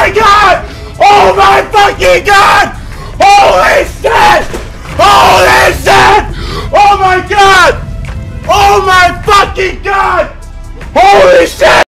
my god! Oh my fucking god! Holy shit! Holy shit! Oh my god! Oh my fucking god! Holy shit!